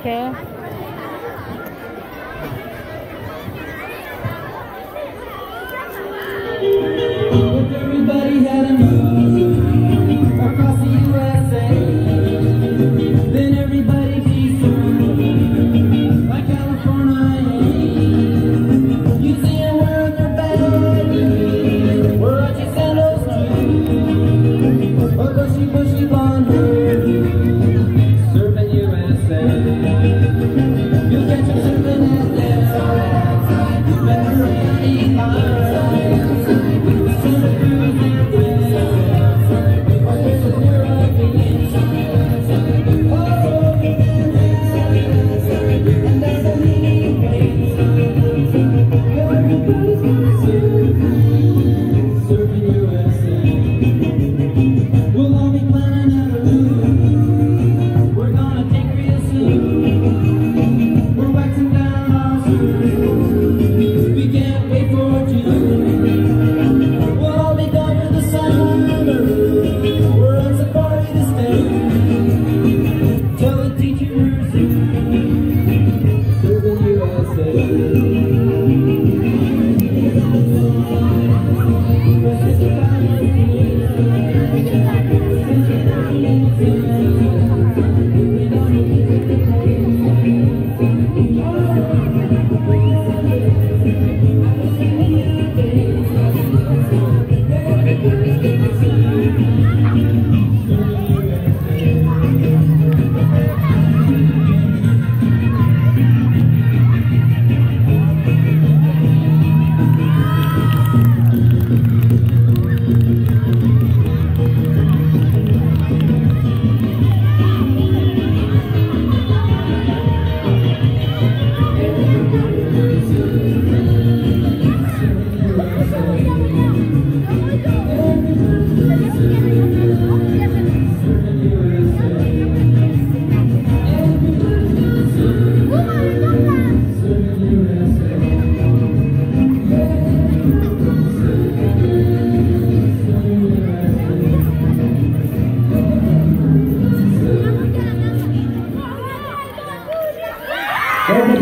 Okay. Vamos